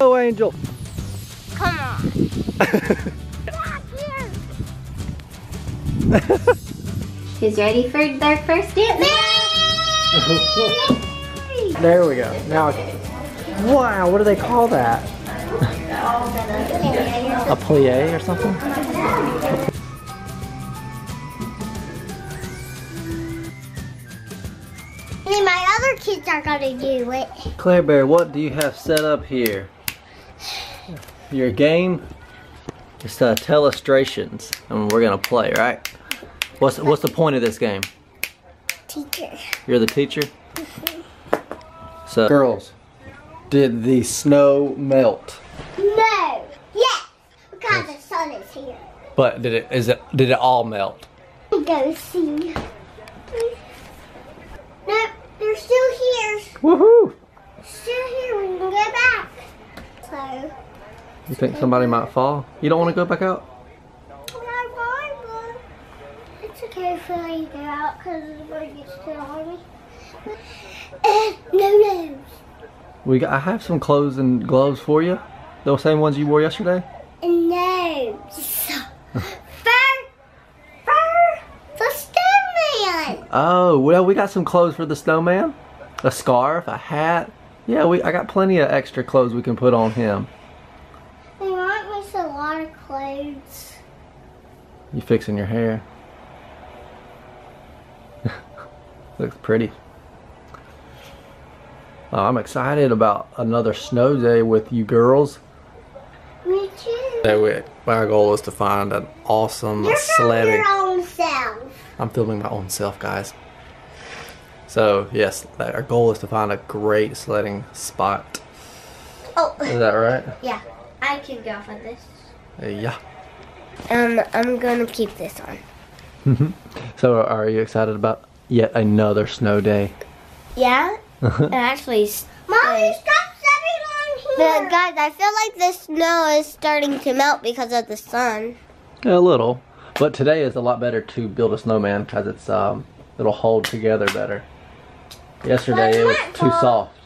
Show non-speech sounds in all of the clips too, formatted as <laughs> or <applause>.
oh, Angel. Come on. <laughs> Who's ready for their first dance? <laughs> There we go. Now, wow, what do they call that? <laughs> A plie or something? Kids are gonna do it. Klaire Bear, what do you have set up here? Your game is uh, telestrations, and we're gonna play, right? What's what's the point of this game? Teacher. You're the teacher. So, girls, did the snow melt? No. Yes. Because the sun is here. But did it is it did it all melt? Go see. They're still here. Woohoo! Still here. We can go back. So. You think somebody might fall? You don't want to go back out? It's okay if I go out because it's going to on me. Uh, no, no. We got, I have some clothes and gloves for you. Those same ones you wore yesterday. No. Fur. Fur. The snowman. Oh well, we got some clothes for the snowman. A scarf, a hat. Yeah, we I got plenty of extra clothes we can put on him. They might miss a lot of clothes. You fixing your hair? <laughs> Looks pretty. Oh, I'm excited about another snow day with you girls. Me too. So we, our goal is to find an awesome You're from sledding. Your own self. I'm filming my own self, guys. So yes, our goal is to find a great sledding spot. Oh, Is that right? yeah. I can go off for this. Uh, yeah. Um, I'm gonna keep this on. So are you excited about yet another snow day? Yeah. <laughs> it actually. Mommy, stop stepping on here. But guys, I feel like the snow is starting to melt because of the sun. A little, but today is a lot better to build a snowman because it's um it'll hold together better. Yesterday it was too soft.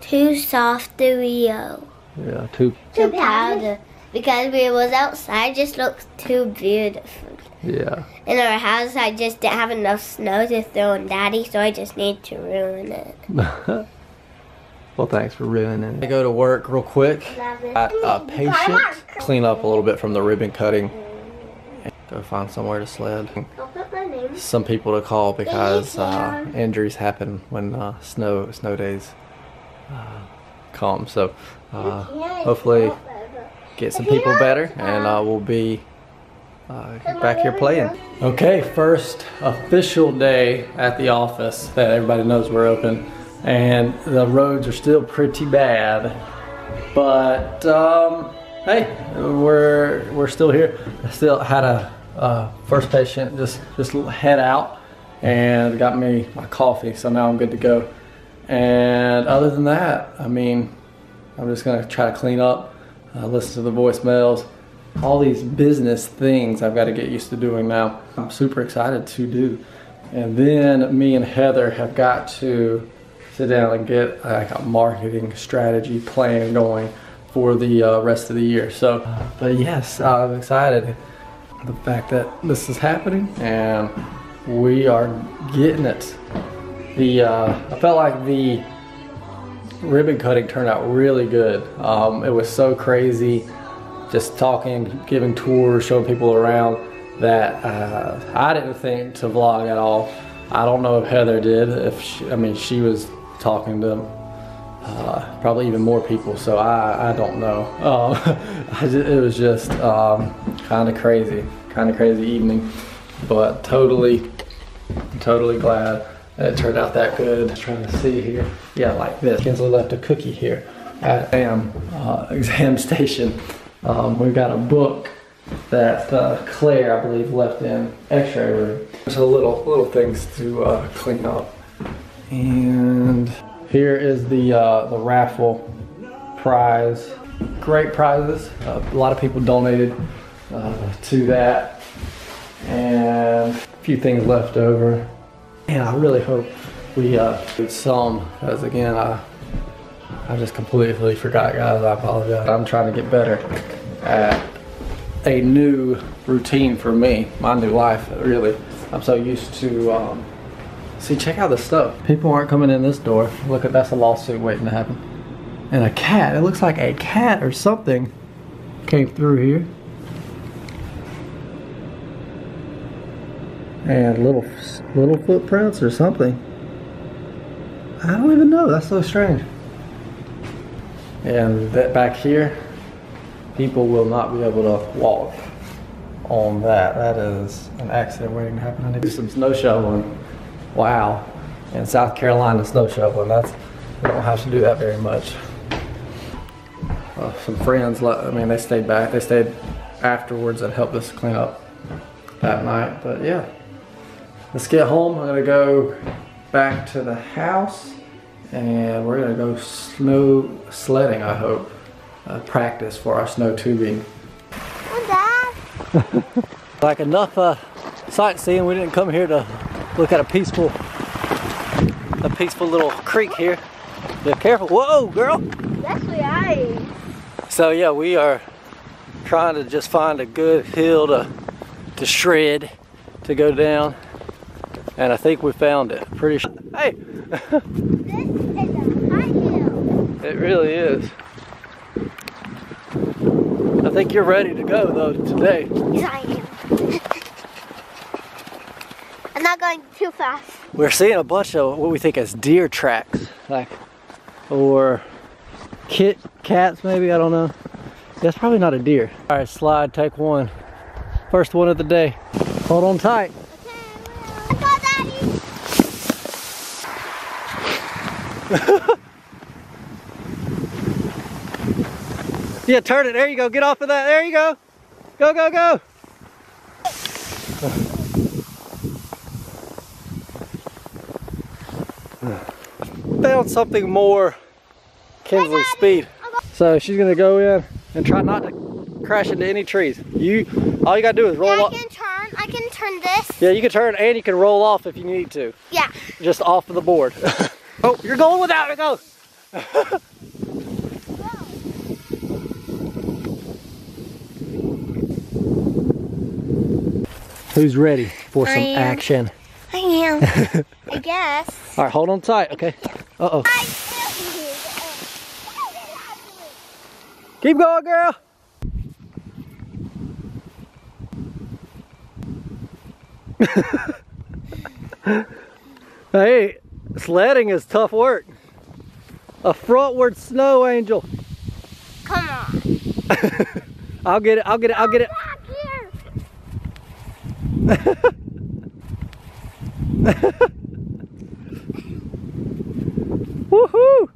Too soft to Rio. Yeah, too Too powder. Because we was outside, just looked too beautiful. yeah. In our house, I just didn't have enough snow to throw on Daddy, so I just need to ruin it. <laughs> well, thanks for ruining it. I go to work real quick. At a patient, clean up a little bit from the ribbon cutting. And Go find somewhere to sled. I'll put my name. Some people to call because uh, injuries happen when uh, snow snow days uh, come. So uh, hopefully get some people better and uh, we'll be uh, back here playing. Okay, first official day at the office that everybody knows we're open and the roads are still pretty bad but um, hey we're we're still here I still had a uh, first patient just just head out and got me my coffee so now I'm good to go and other than that I mean I'm just gonna try to clean up uh, listen to the voicemails all these business things I've got to get used to doing now I'm super excited to do and then me and Heather have got to sit down and get like a marketing strategy plan going for the uh, rest of the year. So, but yes, I'm excited. The fact that this is happening and we are getting it. The uh, I felt like the ribbon cutting turned out really good. Um, it was so crazy, just talking, giving tours, showing people around that uh, I didn't think to vlog at all. I don't know if Heather did. If she, I mean, she was talking to uh, probably even more people, so I, I don't know. Um, <laughs> I ju- it was just um, kind of crazy, kind of crazy evening, but totally, totally glad that it turned out that good. Just trying to see here. Yeah, like this. Kinsley left a cookie here at AM uh, <laughs> exam station. Um, we've got a book that uh, Klaire, I believe, left in X-ray room. So little little things to uh, clean up. And here is the uh, the raffle prize. Great prizes. Uh, a lot of people donated uh, to that, and a few things left over. And I really hope we uh, get some, because again, I I just completely forgot, guys. I apologize. I'm trying to get better at a new routine for me, my new life, really. I'm so used to, um, see, check out the stuff. People aren't coming in this door. Look at, that's a lawsuit waiting to happen. And a cat, it looks like a cat or something came through here. And little, little footprints or something. I don't even know, that's so strange. And that back here, people will not be able to walk on that. That is an accident waiting to happen. I need to do some snow shoveling. Wow. In South Carolina, snow shoveling. That's we don't have to do that very much. Uh, some friends, I mean, they stayed back. They stayed afterwards and helped us clean up that night. But yeah, let's get home. I'm gonna go back to the house and we're gonna go snow sledding, I hope. Uh, practice for our snow tubing. Dad. <laughs> like enough uh, sightseeing, we didn't come here to look at a peaceful, a peaceful little creek here. Be careful, whoa girl! That's the ice. So yeah, we are trying to just find a good hill to, to shred, to go down. And I think we found it. Pretty sure. Hey! <laughs> It really is. I think you're ready to go though today. Yes, I am. I'm not going too fast. We're seeing a bunch of what we think is deer tracks, like, or kit cats maybe. I don't know. That's probably not a deer. All right, slide. Take one. First one of the day. Hold on tight. <laughs> yeah, turn it. There you go. Get off of that. There you go. Go, go, go. Found something more Kinsley speed. So she's gonna go in and try not to crash into any trees. You, all you gotta do is roll yeah, off. I can turn. I can turn this. Yeah, you can turn and you can roll off if you need to. Yeah. Just off of the board. <laughs> oh, you're going without it. Go. <laughs> Who's ready for some am. action? I am. <laughs> I guess. All right, hold on tight, okay? Uh-oh. Keep going, girl. <laughs> hey, sledding is tough work. A frontward snow angel. Come on. <laughs> I'll get it, I'll get it, I'll get it. <laughs> Back here. Woohoo!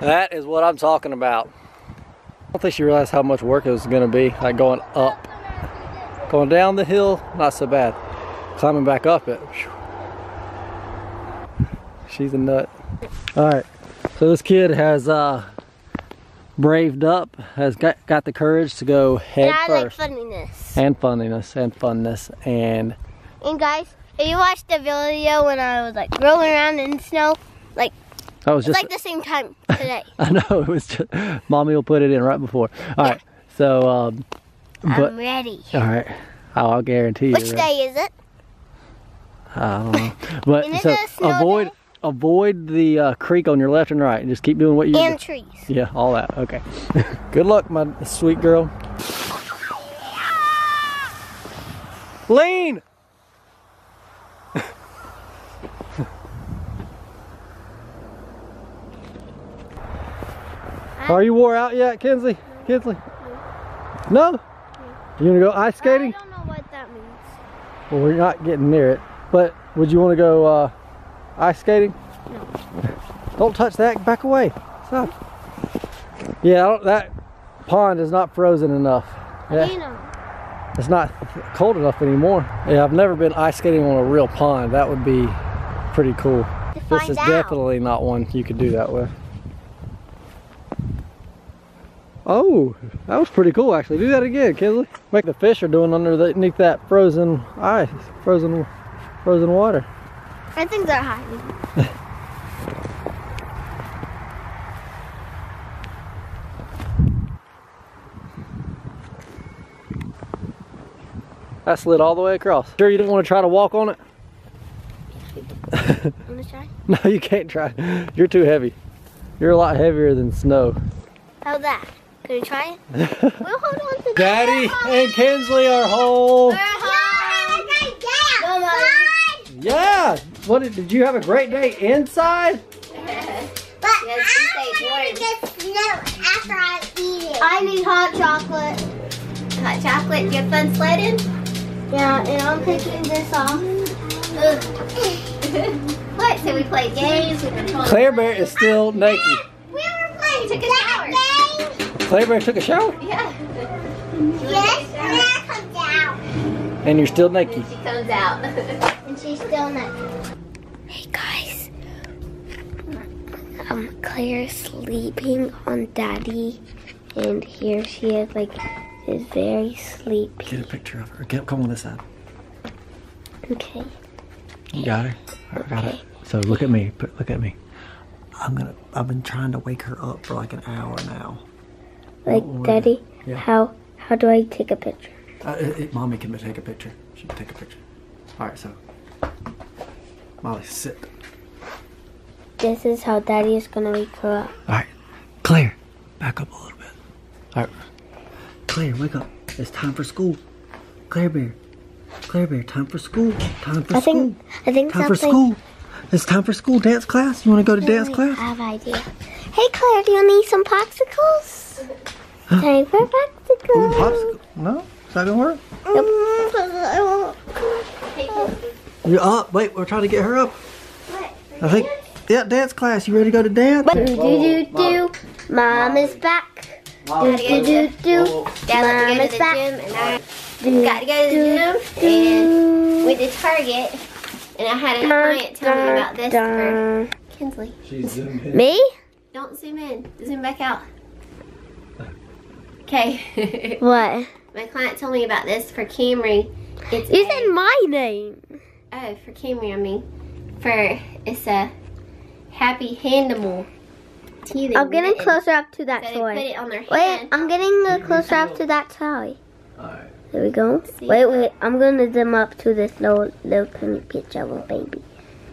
That is what I'm talking about. I don't think she realized how much work it was going to be, like going up. Going down the hill, not so bad. Climbing back up it. whew. She's a nut. All right, so this kid has uh, braved up, has got, got the courage to go head And I like first. funniness. and funniness, and funness, and And guys, if you watched the video when I was like rolling around in snow, like I was it's just like the same time today. <laughs> I know it was just mommy will put it in right before. All right, so um, but I'm ready. all right, I'll, I'll guarantee you. Which day is it? I don't know, but And so it a snow avoid day? avoid the uh, creek on your left and right, and just keep doing what you do. And trees. Yeah, all that. Okay. <laughs> Good luck, my sweet girl. <laughs> Lean. Are you wore out yet, Kinsley? Kinsley? No? You gonna go ice skating? I don't know what that means. Well, we're not getting near it. But would you want to go uh, ice skating? No. Don't touch that. Back away. Stop. Yeah, I don't, that pond is not frozen enough. Yeah, it's not cold enough anymore. Yeah, I've never been ice skating on a real pond. That would be pretty cool. This is out. definitely not one you could do that with. Oh, that was pretty cool actually. Do that again, Kinsley. Make the fish are doing underneath that frozen ice, frozen, frozen water. I think they're hiding. <laughs> that slid all the way across. Sure you didn't want to try to walk on it? <laughs> Want to try? <laughs> no, you can't try. You're too heavy. You're a lot heavier than snow. How's that? Can we try it? <laughs> we'll hold on to Daddy and Kinsley are home. Yeah. What did, did you have a great day inside? <laughs> But yes, I get snow after I eat it. I need hot chocolate. Hot chocolate. You have fun sledding? Yeah, and I'm picking this off. <laughs> what? So we play games. We controlled. Klaire Bear is still naked. We were playing. Took. Klaire Bear took a shower? Yeah. Yes, and that comes out. And you're still naked. She comes out. <laughs> And she's still naked. Hey guys. Um, Klaire's sleeping on Daddy. And here she is, like, is very sleepy. Get a picture of her. Get, come on this side. Okay. You got her? I got it. So look at me. Look at me. I'm gonna. I've been trying to wake her up for like an hour now. Like, Oh, Daddy, yeah. how how do I take a picture? Uh, it, it- mommy can take a picture. She can take a picture. All right. So, Molly, sit. This is how Daddy is gonna wake her up. All right, Klaire, back up a little bit. All right, Klaire, wake up. It's time for school. Klaire Bear, Klaire Bear, time for school. Time for I school. think I think Time for something. school. It's time for school. Dance class. You want to go to dance class? I have idea. Hey Klaire, do you need some popsicles? Time for Ooh, popsicle. No, is that gonna work? Nope. You're up. Wait, we're trying to get her up. I think. Yeah, dance class. You ready to go to dance? Do do do do. Mom is back. Do do do do. Dad Mom is the back. gym, and I Do, got to go to the gym, and went to Target, and I had a client tell me about this for Kinsley. She's zooming Me? Don't zoom in. Zoom back out. Okay. <laughs> What? My client told me about this for Camry. It's You a- said my name. Oh, for Camry, I mean. For, it's a happy handable teething. I'm getting mitten. closer up to that So they put toy. it on their Wait, hand. I'm getting uh, closer up to that toy. Alright. There we go. See? Wait, wait. I'm gonna zoom up to this little little tiny picture of a baby.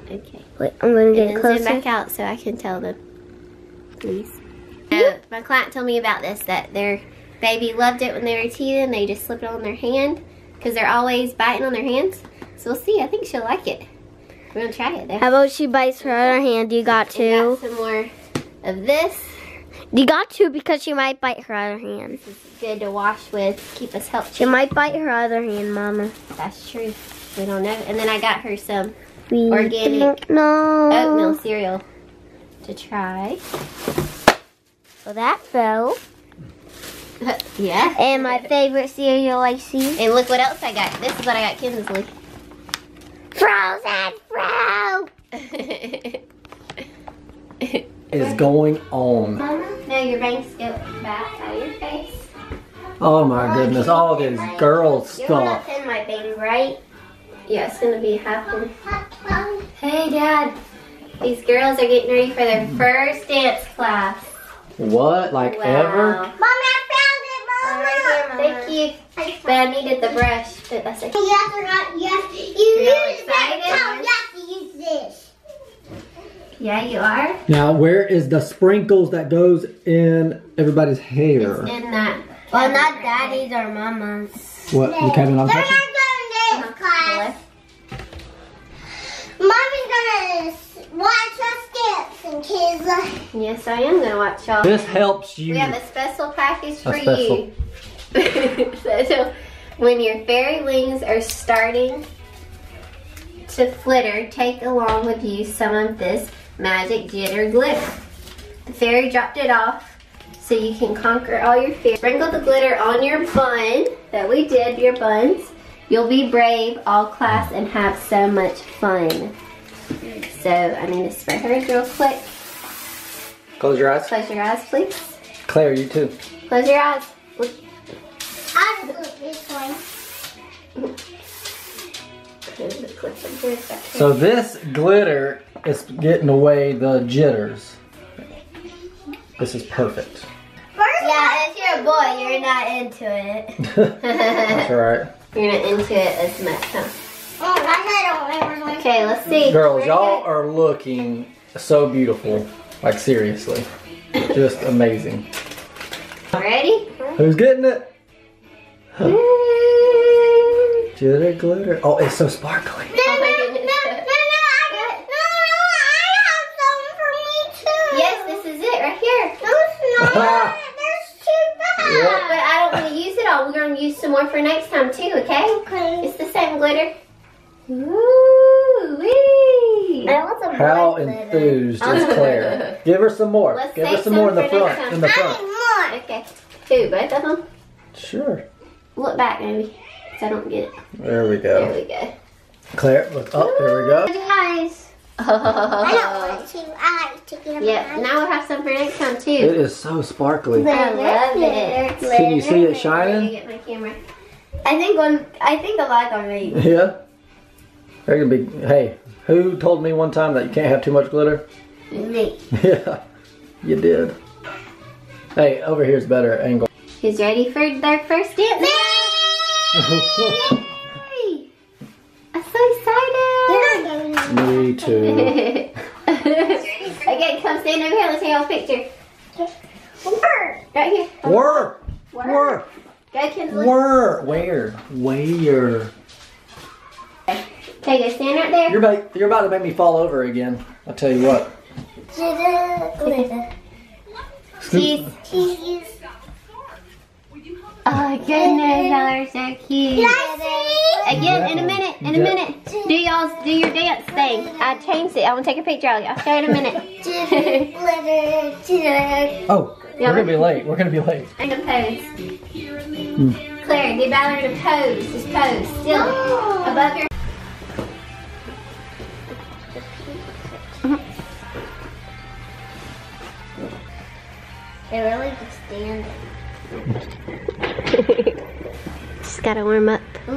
Okay. Wait, I'm gonna And get then zoom closer. back out so I can tell them. Please. Uh, my client told me about this, that their baby loved it when they were teething. They just slipped it on their hand because they're always biting on their hands. So we'll see. I think she'll like it. We're going to try it, though. How about she bites her other hand? You got We got to. some more of this. You got to because she might bite her other hand. This is good to wash with, keep us healthy. She might bite her other hand, Mama. That's true. We don't know. And then I got her some We Organic oatmeal cereal to try. So that fell. <laughs> yeah. And my favorite cereal I see. And look what else I got. This is what I got Kinsley. Frozen Fro. <laughs> Is going on. no, your bangs go back out of your face. Oh my goodness, all this girl You're not stuff. in my bang, right? Yeah, it's gonna be happening. Hey, Dad. These girls are getting ready for their mm-hmm. first dance class. What? Like ever? Wow. Mommy, I found Thank you. But I needed the brush, but that's okay. Yes or not? Yes. You You're all use excited? that. No, yes, you use this. Yeah, you are. Now, where is the sprinkles that goes in everybody's hair? In that. Well, not daddy's or mama's. What? You came on They're not going to this uh-huh. class. Mommy's gonna watch us steps and kids. Yes, I am gonna watch y'all. This helps you. We have a special package for A special. you. <laughs> so, when your fairy wings are starting to flitter, take along with you some of this magic glitter glitter. The fairy dropped it off so you can conquer all your fears. Sprinkle the glitter on your bun that we did, your buns. You'll be brave all class and have so much fun. So I'm gonna spread hers real quick. Close your eyes. Close your eyes, please. Klaire, you too. Close your eyes. Look. So this glitter is getting away the jitters. This is perfect. Yeah, if you're a boy, you're not into it. <laughs> <laughs> That's right. You're not into it as much, huh? Oh, I don't Okay, let's see. Girls, y'all are looking so beautiful. Like seriously. Just amazing. Ready? Who's getting it? Jitter glitter. Oh, it's so sparkly. No, oh my goodness. No, no, no, I, no, no, I have some for me too. Yes, this is it right here. No, it's not. <laughs> There's too Yeah. But I don't want to use it all. We're going to use some more for next time too, okay? Okay. It's the same glitter. Ooh, wee. How enthused is <laughs> Klaire? Give her some more. Let's Give her save some more in the for next front. time. In the front. Okay. Who, both of them? Sure. Look back, maybe. So I don't get it. There we go. There we go. Klaire, look up. There we go. Guys, oh. I don't want to. I like to get Yep, now we'll have some for next time too. It is so sparkly. I love it. Can you see it Let me shining? get my camera. I think on. I think the light on me. <laughs> Yeah. They're gonna be. Hey, who told me one time that you can't have too much glitter? Me. <laughs> Yeah, you did. Hey, over here's better angle. Who's ready for their first dance? Yay! I'm so excited! me too. <laughs> okay, come stand over here. Let's take a picture. Right here. Where? Where? Go, Kinsley. Where? Where? Where? Okay, go stand right there. You're about, you're about to make me fall over again. I'll tell you what. Cheese. Cheese. Oh, my goodness, y'all are so cute. Again, in a minute, in a minute. Do y'all do your dance thing. I changed it. I want to take a picture of you. I'll show you in a minute. <laughs> Oh, we're gonna be late. We're gonna be late. I'm gonna pose. Hmm. Klaire, do ballerina pose. Just pose. Still above your. They're really just standing. <laughs> Just gotta warm up to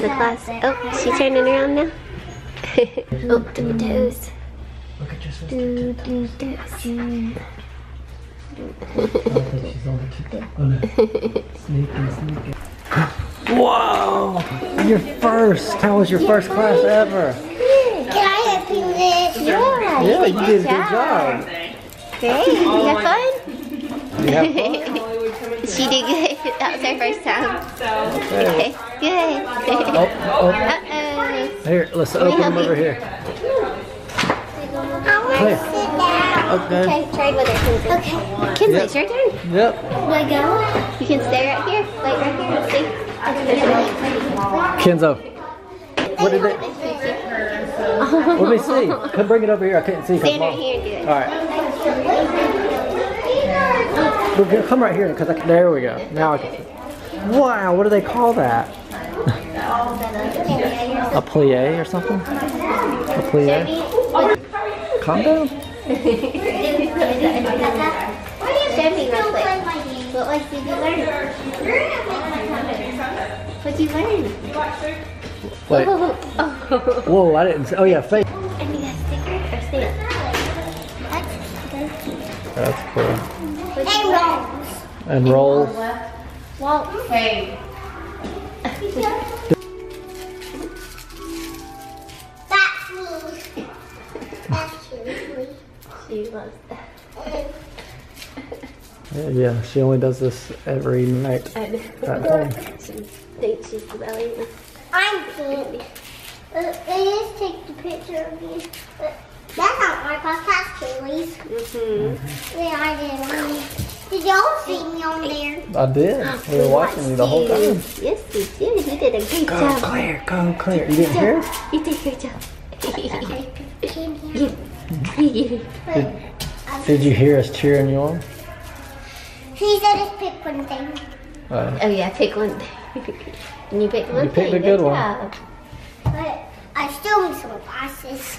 the class. Oh, she's turning around now. <laughs> oh, do toes. Look at your sister. Do do toes. <laughs> Oh, Whoa! Your first. How was your first class ever? Can I help you with this? Yeah, Yeah, you did a good job. Great. You have fun? You have <laughs> fun? She did good. That was her first time. Okay. Okay, good. Oh, oh. Uh-oh. Here, let's open them over here. I want to sit down. Okay. Okay, trade with her, Kinsley. Okay. Kinsley, Yep. it's your turn. Yep. Do I go? You can stay right here. Like right here. Let's see. Kinzo. What did they? Let me see. Come bring it over here. I couldn't see. 'cause Stand right here and do it. All right. Come right here because I can, there we go. Now I can. Wow, what do they call that? A plie or something? A plie? Calm down. Show me real quick. What like did you learn? What'd you learn? Wait. Whoa, I didn't. Oh yeah, face. That's cool. Hey, rolls. And rolls. Well, hey. That's me. That's you. She loves that. Yeah, Yeah, she only does this every night I know. at home. She thinks she's the. I'm pink. Uh, they just take the picture of you. Uh, that's not my class. That's Kaylee's. Mm-hmm. Yeah, I did. Did y'all see me on there? I did. We were watching you the whole time. Yes, you did. You did a great Go, job. Klaire. Go, Klaire. You didn't hear? You did a great job. But <laughs> Did you hear us cheering you on? she said just pick one thing. Uh, oh yeah, pick one. and <laughs> you picked one You picked thing. a good one. job. But I still need some glasses.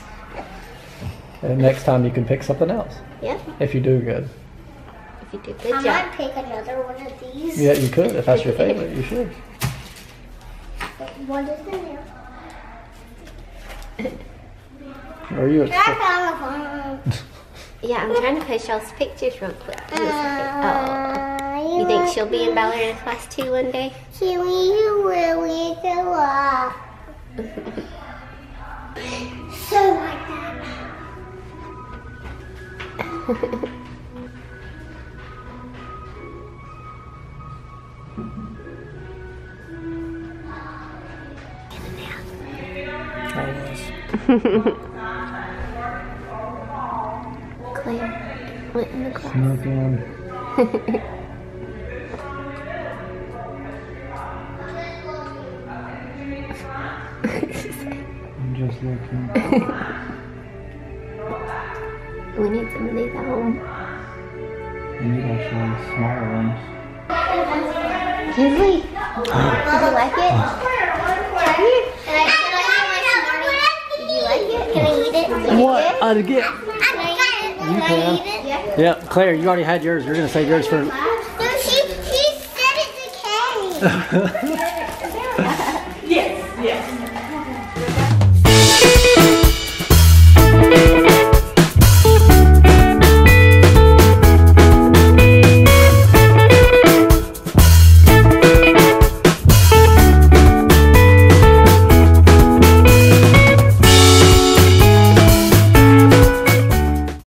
And next time you can pick something else Yep. if you do good. If you do a good I job. might pick another one of these. Yeah, you could if that's your favorite. You should. What is in there? Or are you I a phone. Yeah, I'm trying to post y'all's pictures real quick. Give me a second. Oh. Uh, You think she'll be in ballerina class two one day? She you really go up. <laughs> So Klaire went in the class. Snuck in. I'm just looking. <laughs> We need some of these at home. We need actually smaller ones. Did we? Did you like it? Can I, can I get my Smarties? Did you like it? Can I eat it? Is it What? good? I'd get. Can I eat it? You Can I eat it? Yeah. Yeah, Klaire, you already had yours. You're gonna save yours for. No, she, she said it's okay. <laughs>